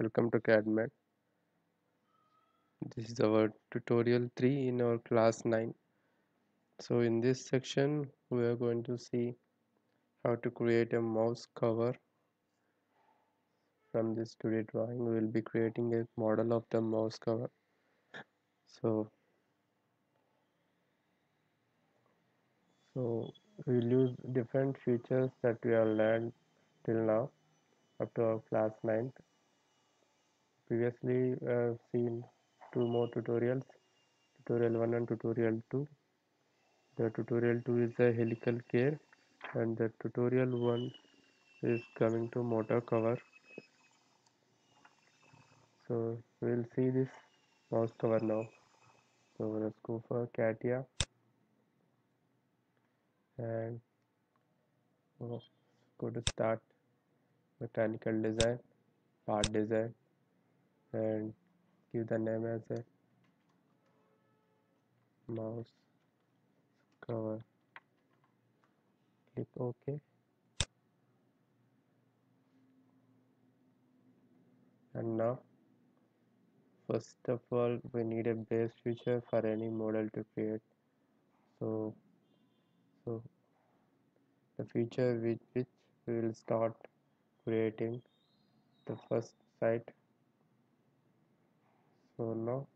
welcome to CAD MAD. This is our tutorial 3 in our class 9. So in this section we are going to see how to create a mouse cover. From this 2D drawing we will be creating a model of the mouse cover. So so we will use different features that we have learned till now up to our class 9 previously have seen two more tutorials tutorial 1 and tutorial 2 the tutorial 2 is a helical gear and the tutorial 1 is coming to motor cover. So we'll see this mouse cover now. So let's go for CATIA. And go to start. Mechanical design part design and give the name as a mouse cover. Click ok. And now first of all we need a base feature for any model to create. So so the feature with which we will start creating the first site so now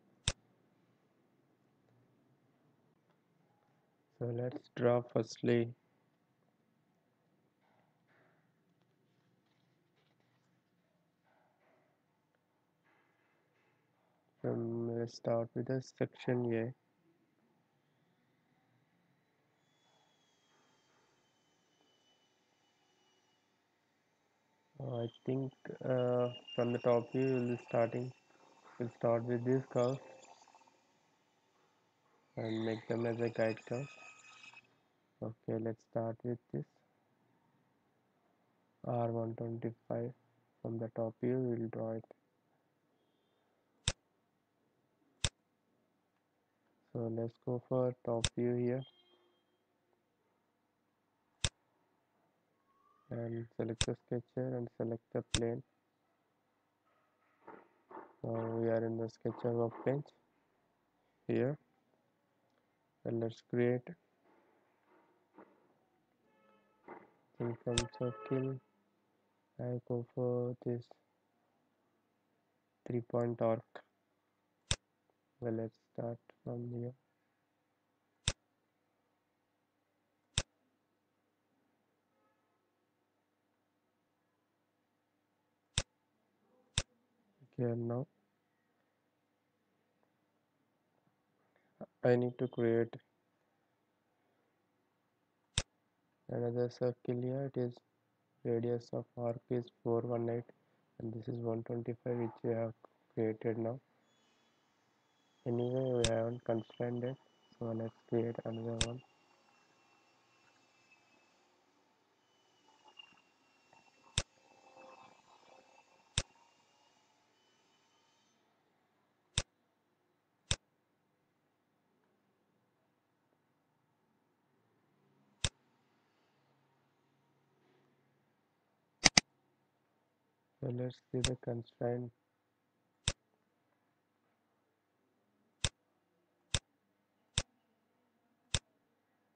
so let's draw firstly. From let's start with the section A. I think uh, from the top view we'll be starting we'll start with this curve and make them as a guide curve okay let's start with this. R125 from the top view we'll draw it. So let's go for top view here and select the sketcher and select the plane now we are in the sketcher workbench here and let's create income circle I go for this three point arc. Well let's start from here okay now. I need to create another circle here. It is radius of arc is 418 and this is 125 which we have created now. Anyway we haven't constrained it so let's create another one so let's see the constraint.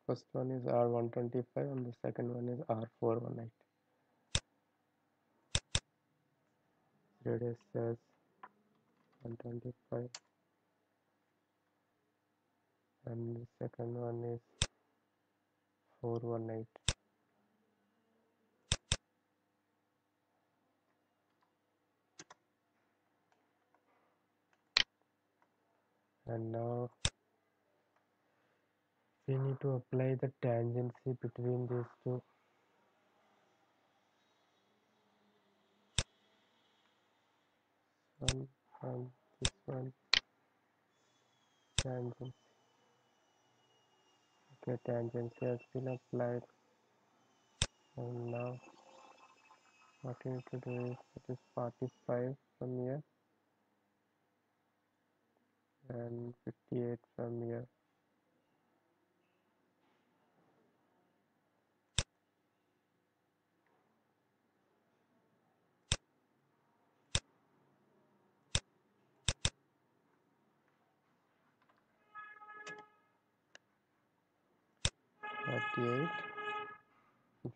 First one is r125 and the second one is r418 radius says 125 and the second one is 418 and now we need to apply the tangency between these two. One and this one tangency. Okay tangency has been applied. And now what you need to do is it is 45 from here and 58 from here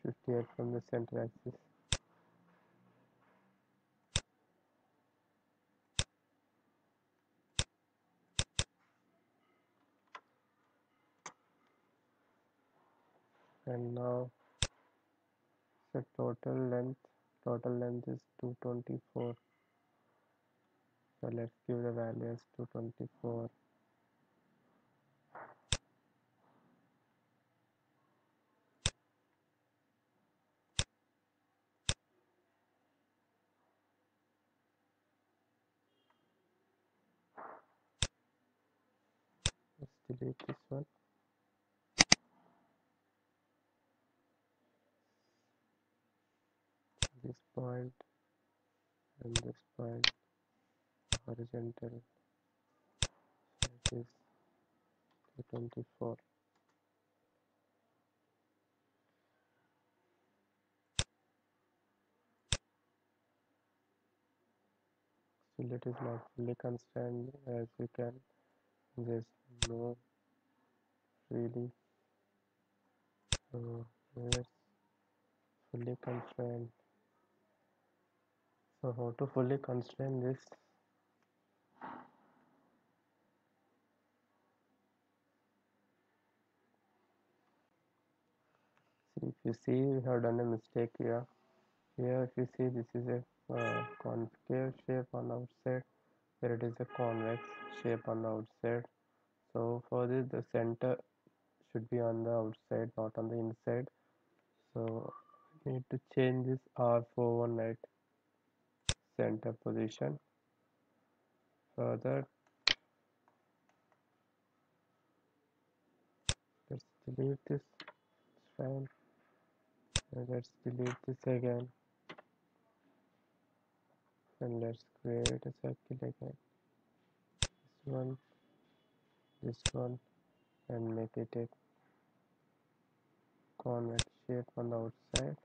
fifty-eight from the center axis. And now the total length total length is 224 so let's give the value as 224 let's delete this one this point and this point horizontal so it is 224 still it is not fully constrained as you can. Just move really so let's fully constrain so how to fully constrain this. See if you see we have done a mistake here. Here if you see this is a uh, concave shape on outside. Here it is a convex shape on the outside. So for this the center should be on the outside not on the inside. So need to change this R418 center position. Further let's delete this. Fine. And let's delete this again. And let's create a circle again. This one this one and make it a convex shape on the outside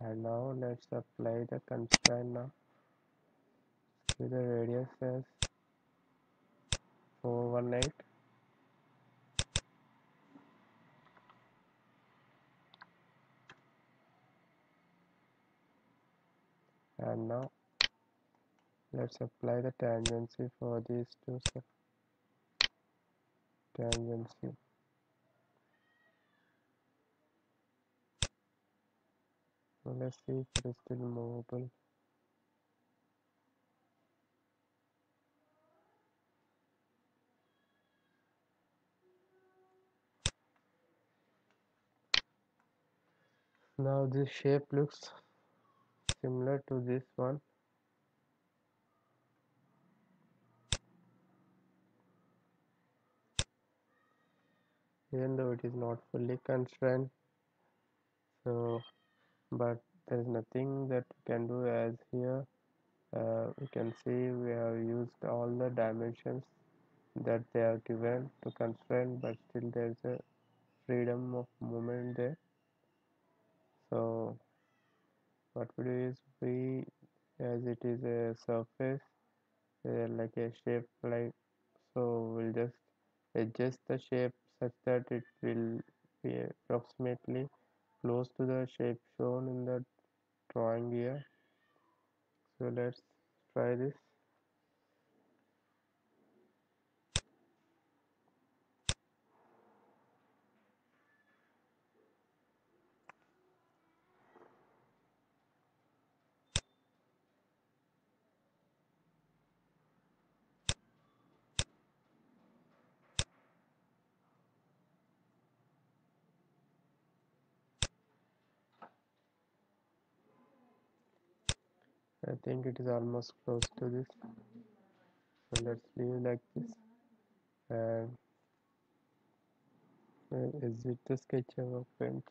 and now let's apply the constraint now. Give the radius as 418 and now let's apply the tangency for these two tangency let's see if it is still movable now this shape looks similar to this one. Even though it is not fully constrained so but there is nothing that we can do as here. Uh, we can see we have used all the dimensions that they are given to constrain but still there is a freedom of movement there. So what we do is we as it is a surface uh, like a shape like so we'll just adjust the shape such that it will be approximately close to the shape shown in the drawing here. So let's try this I think it is almost close to this. So let's leave like this. And uh, exit the sketch workbench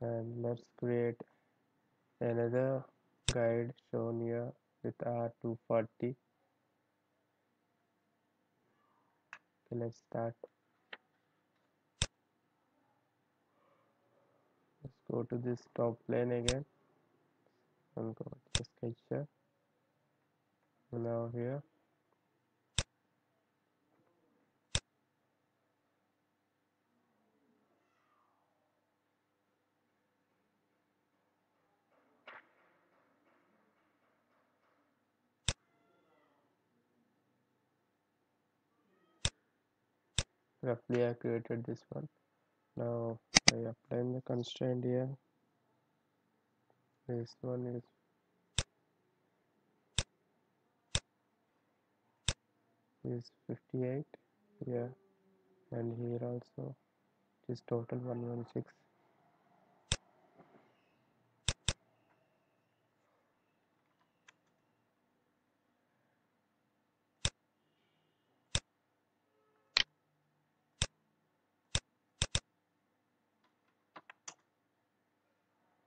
and let's create another guide shown here with R240 okay, let's start go to this top plane again. And go to it now here. Roughly I created this one. Now I apply the constraint here. This one is is 58 here and here also is total 116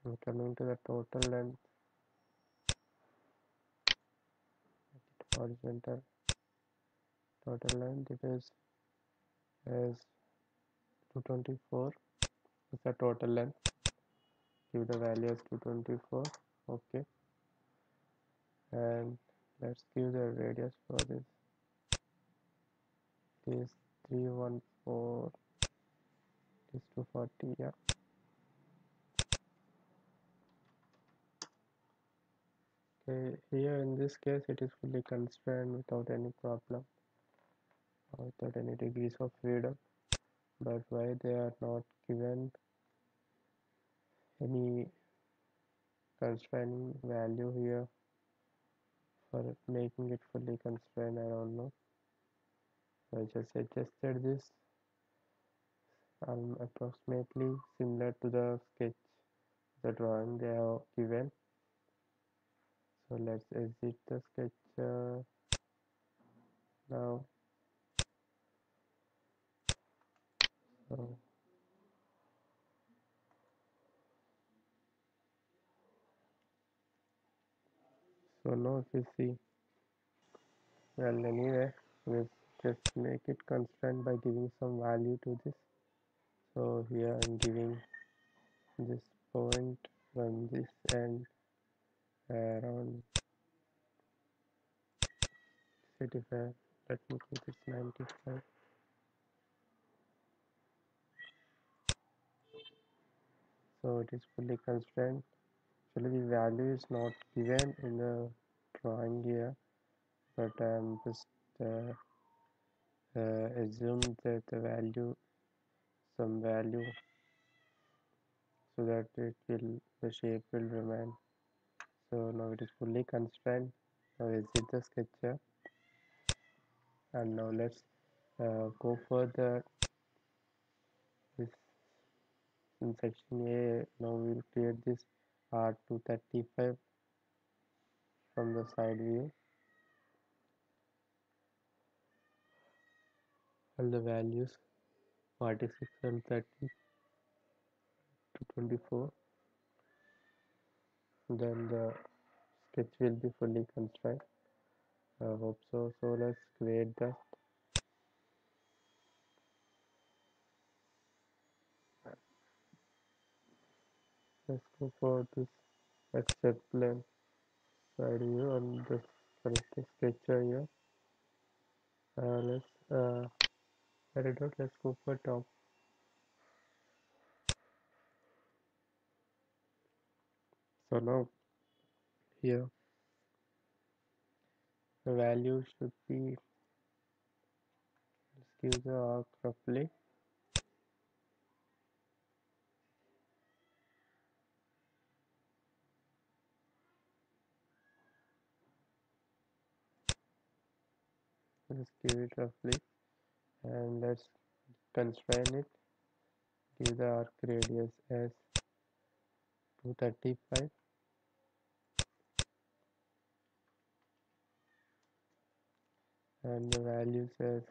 and coming to the total length horizontal. Total length it is as 224 is the total length. Give the value as 224 okay. And let's give the radius for this. Is 314 is 240 yeah here in this case it is fully constrained without any problem without any degrees of freedom. But why they are not given any constraining value here for making it fully constrained I don't know. I just adjusted this um, approximately similar to the sketch the drawing they have given so let's exit the sketch uh, now so, so now if you see well anyway let's just make it constant by giving some value to this. So here I'm giving this point from this end around 35 let me keep it 95 so it is fully constrained. Actually the value is not given in the drawing here but I'm just uh, uh, assume that the value some value so that it will the shape will remain so now it is fully constrained. Now exit the sketcher. And now let's uh, go further. This in section A now we will create this R235 from the side view. All the values 46 and 30 to 24 then the sketch will be fully constrained I hope so. So let's create that let's go for this accept plane side view and this select the sketcher here. Uh, let's uh, let it out. Let's go for top so now here the value should be let's give the arc roughly. Let's give it roughly. And let's constrain it. Give the arc radius as 235 and the values as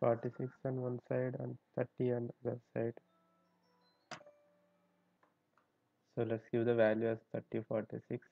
46 on one side and 30 on the other side. So let's give the value as 30 46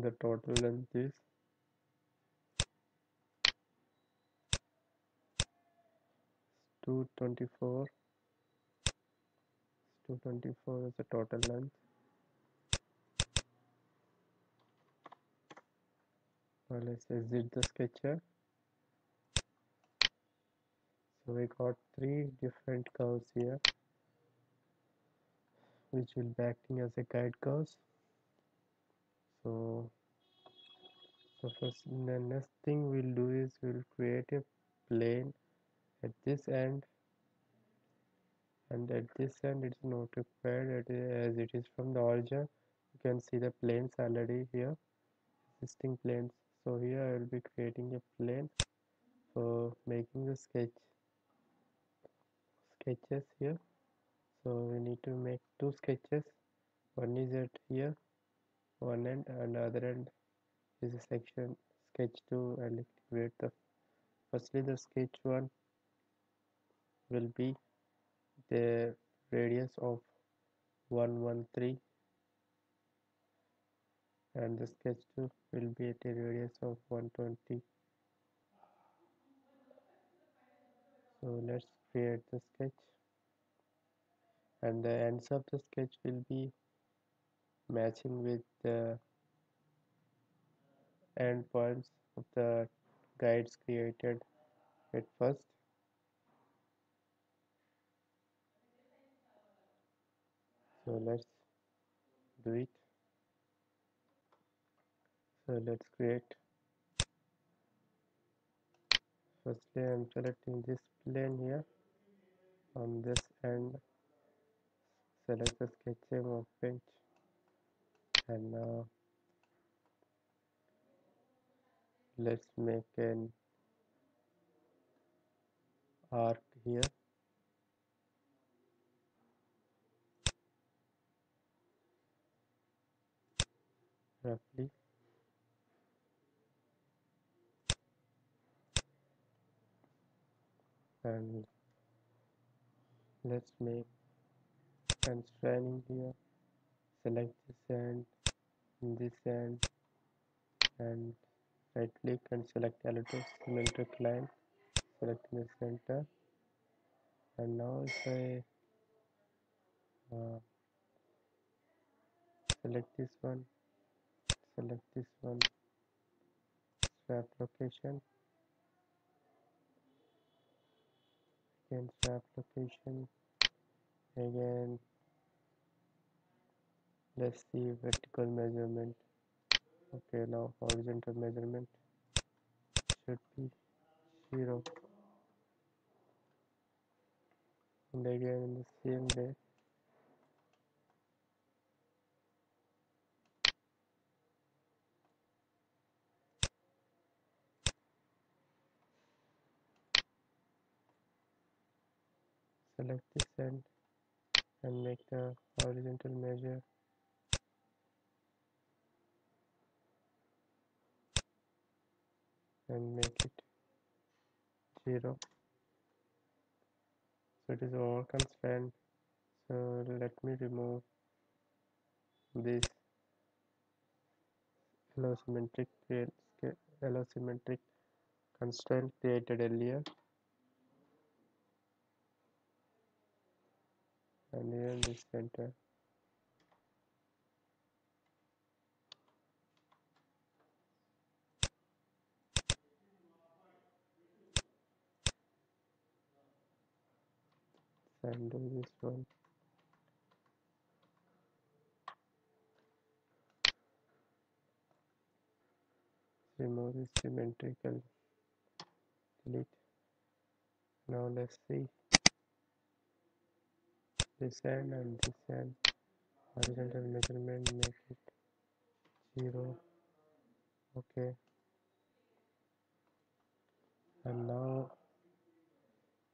the total length is 224 224 is the total length. Now let's exit the sketcher. So we got three different curves here which will be acting as a guide curves so so first the next thing we'll do is we'll create a plane at this end. And at this end it's not required as it is from the origin. You can see the planes already here existing planes. So here I will be creating a plane for making the sketch sketches here. So we need to make two sketches. One is at here one end and the other end is a section sketch 2 and create the firstly the sketch 1 will be the radius of 113 and the sketch 2 will be at a radius of 120 so let's create the sketch and the ends of the sketch will be matching with the endpoints of the guides created at first. So let's do it. So let's create. Firstly I'm selecting this plane here. On this end select the sketching workbench and now let's make an arc here. Roughly. And let's make constraining here. Select this end this end and right click and select symmetric line select the center. And now if I uh, select this one select this one swap location. Again swap location. Again let's see vertical measurement. Okay now horizontal measurement should be 0 and again in the same way. Select this end and make the horizontal measure and make it 0 so it is over constraint so let me remove this allosymmetric allosymmetric constraint created earlier. And here this center and do this one. Remove this symmetrical delete. Now let's see. This end and this end. Horizontal measurement make it 0 okay. And now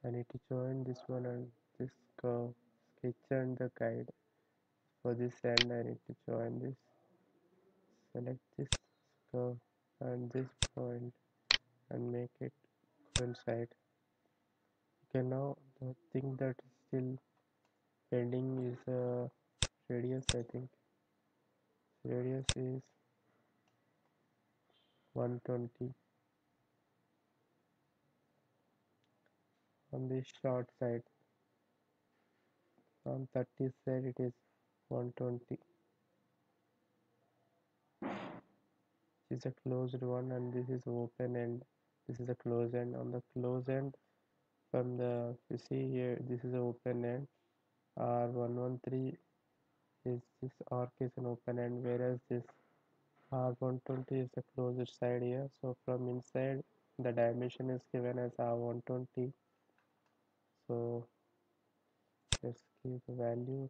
I need to join this one and this curve sketch and the guide for this end I need to join this. Select this curve and this point and make it coincide okay now the thing that is still pending is uh, radius I think. Radius is 120 on the short side on 30 side it is 120 this is a closed one and this is open end. This is a closed end. On the closed end from the you see here this is open end. R113 is this arc is an open end whereas this r120 is the closest side here. So from inside the dimension is given as r120 so let's give the value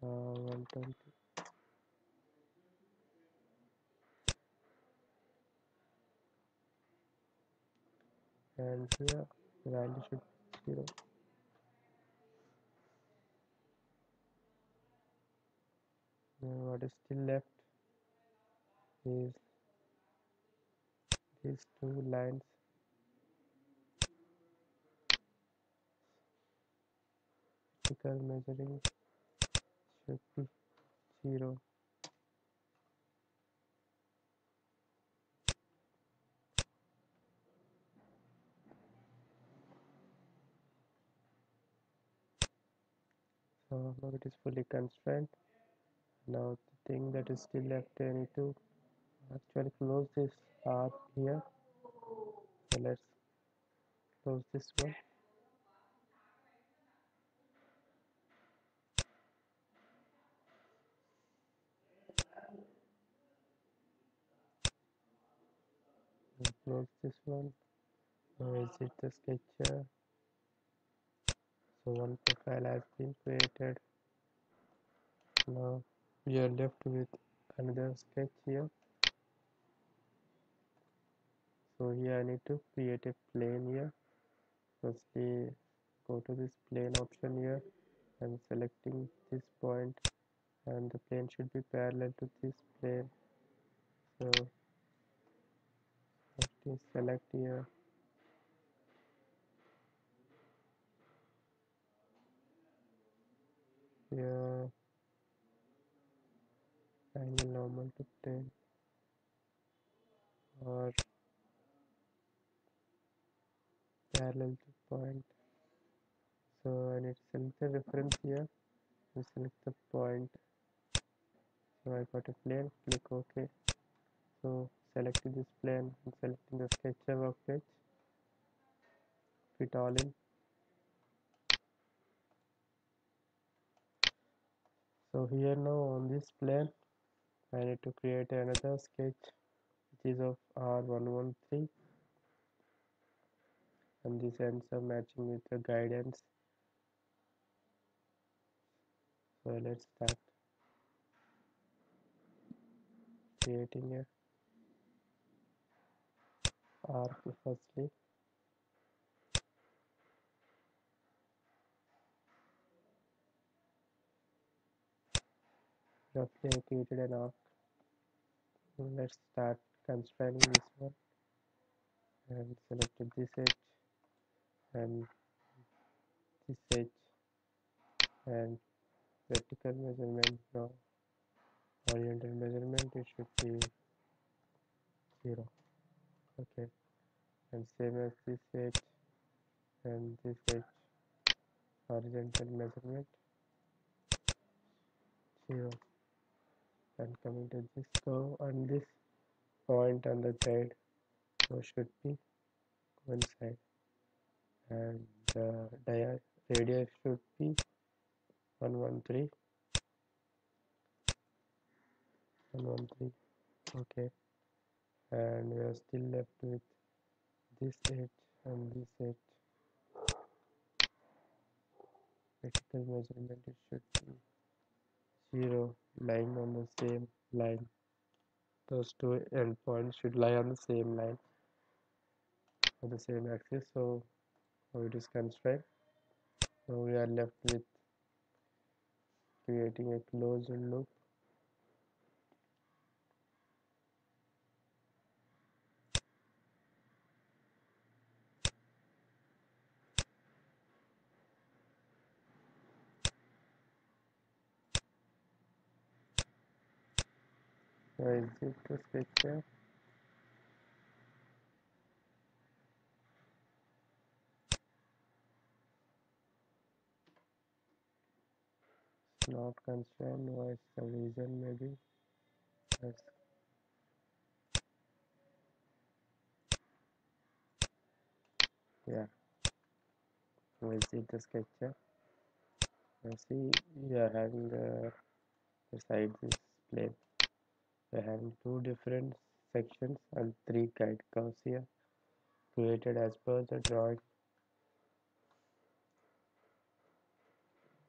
uh, r120 and here the value should be 0 now what is still left is these two lines vertical measuring should be 0 so now it is fully constrained. Now the thing that is still left I need to actually close this R here. So let's close this one and close this one. Now exit the sketcher? So one profile has been created. Now we are left with another sketch here. So here I need to create a plane here. Firstly go to this plane option here. And selecting this point and the plane should be parallel to this plane. So first select here. Here angle normal to plane or parallel to point. So I need to select the reference here. And select the point. So I got a plane click OK. So selecting this plane and selecting the sketcher workbench fit all in. So here now on this plane I need to create another sketch which is of R113 and this ends up matching with the guidance. So let's start creating a arc firstly roughly I created an arc let's start constraining this one. And selected this edge. And this edge. And vertical measurement. Now horizontal measurement it should be 0 okay. And same as this edge and this edge. Horizontal measurement. 0 and coming to this curve and this point on the side. So should be coincide and the dia radius should be 113 113 okay and we are still left with this edge and this edge. Vertical measurement it should be zero lying on the same line. Those two endpoints should lie on the same line on the same axis. So it is constrained now we are left with creating a closed loop so exit the sketcher not constrained what's the reason maybe yes yeah we see uh, the sketcher you see we are having the, the sides is having two different sections and three guide curves here created as per the drawing.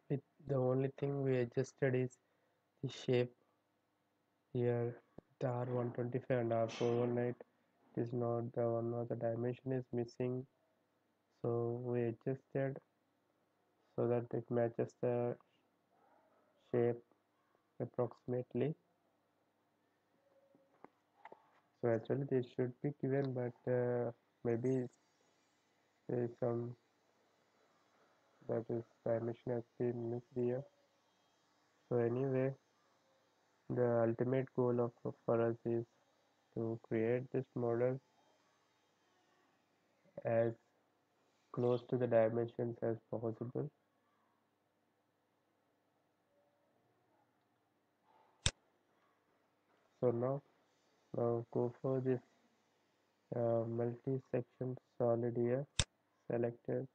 It the only thing we adjusted is the shape here the R125 and R418 is not the one of the dimension is missing. So we adjusted so that it matches the shape approximately so actually this should be given but uh, maybe there is some that is dimension has been missed here. So anyway the ultimate goal of for us is to create this model as close to the dimensions as possible. So now go for this uh, multi-section solid here selected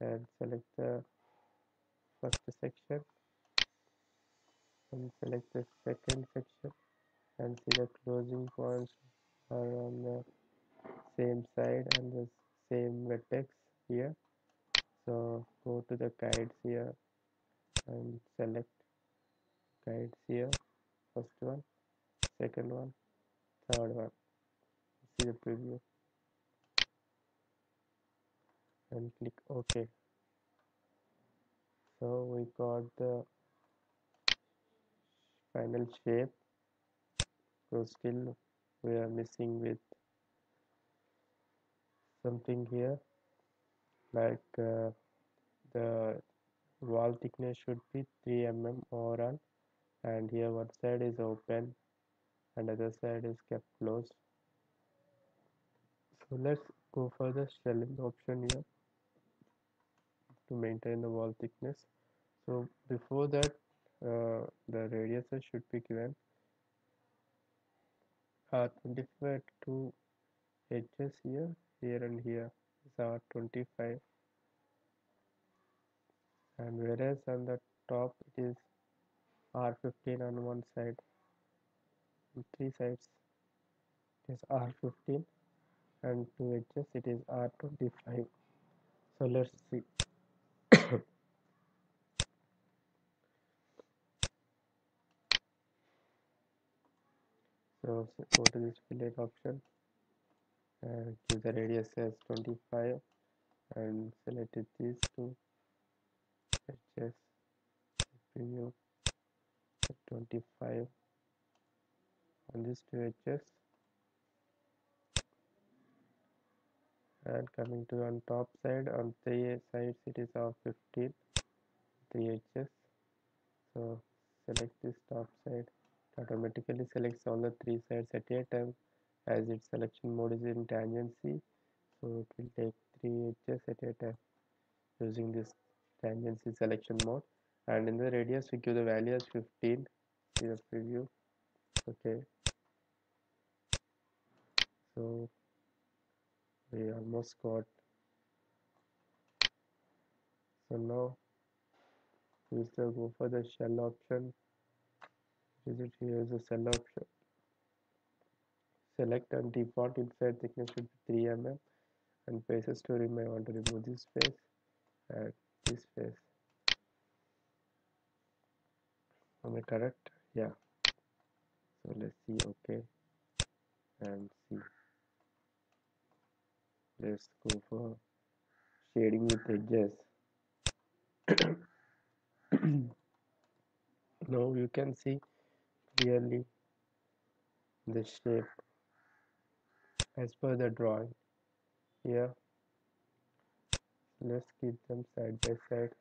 and select the first section and select the second section and see the closing points are on the same side and the same vertex here. So go to the guides here and select guides here second one third one. See the preview. And click ok. So we got the final shape. So still we are missing with something here. Like uh, the wall thickness should be 3 mm overall and here one side is open and other side is kept closed. So let's go for the shelling option here to maintain the wall thickness. So before that uh, the radius should be given. R25 to edges here here and here is r25 and whereas on the top it is r15 on one side three sides. It is r15 and two edges. It is r25 so let's see. So, go to this fillet option? And give the radius as 25 and select these two edges. Preview 25 on these two edges and coming to on top side on three sides it is of 15 three edges so select this top side. It automatically selects all the three sides at a time. As its selection mode is in tangency so it will take three edges at a time using this tangency selection mode. And in the radius we give the value as 15 see the preview. Okay so we almost got. So now we still go for the shell option. Is it here is a shell option. Select and default inside thickness should be 3 mm and faces to remove I want to remove this face and this face. Am I correct? Yeah. So let's see. Okay. And see let's go for shading with edges. Now you can see clearly the shape as per the drawing. Here let's keep them side by side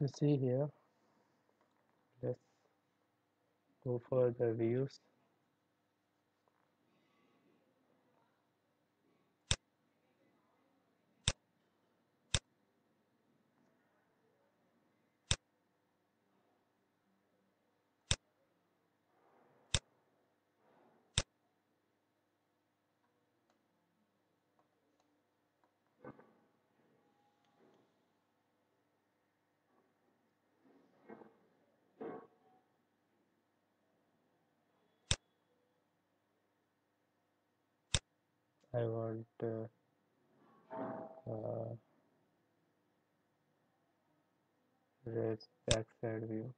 you see here. Let's go for the views I want uh, uh, raise backside view.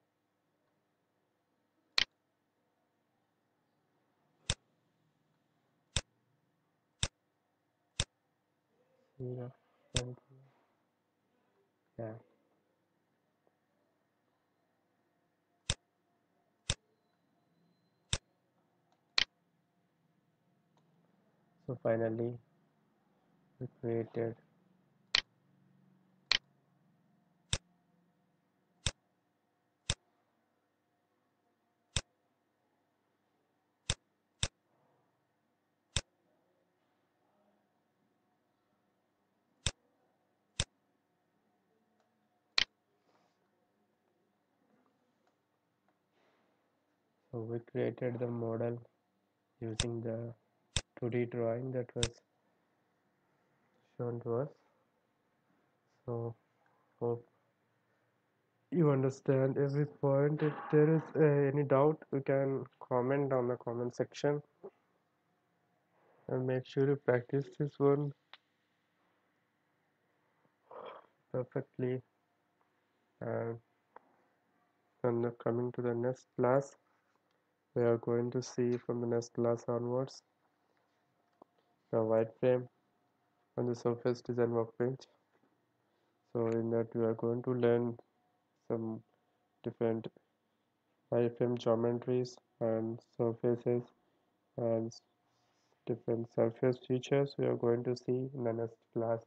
View yeah so finally we created so we created the model using the 2D drawing that was shown to us. So hope you understand every point. If there is uh, any doubt you can comment on the comment section. And make sure you practice this one perfectly. And then coming to the next class we are going to see from the next class onwards the wireframe on the surface design workbench. So in that we are going to learn some different wireframe geometries and surfaces and different surface features we are going to see in the next class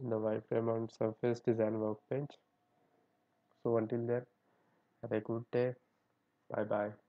in the wireframe on surface design workbench. So until then have a good day. Bye bye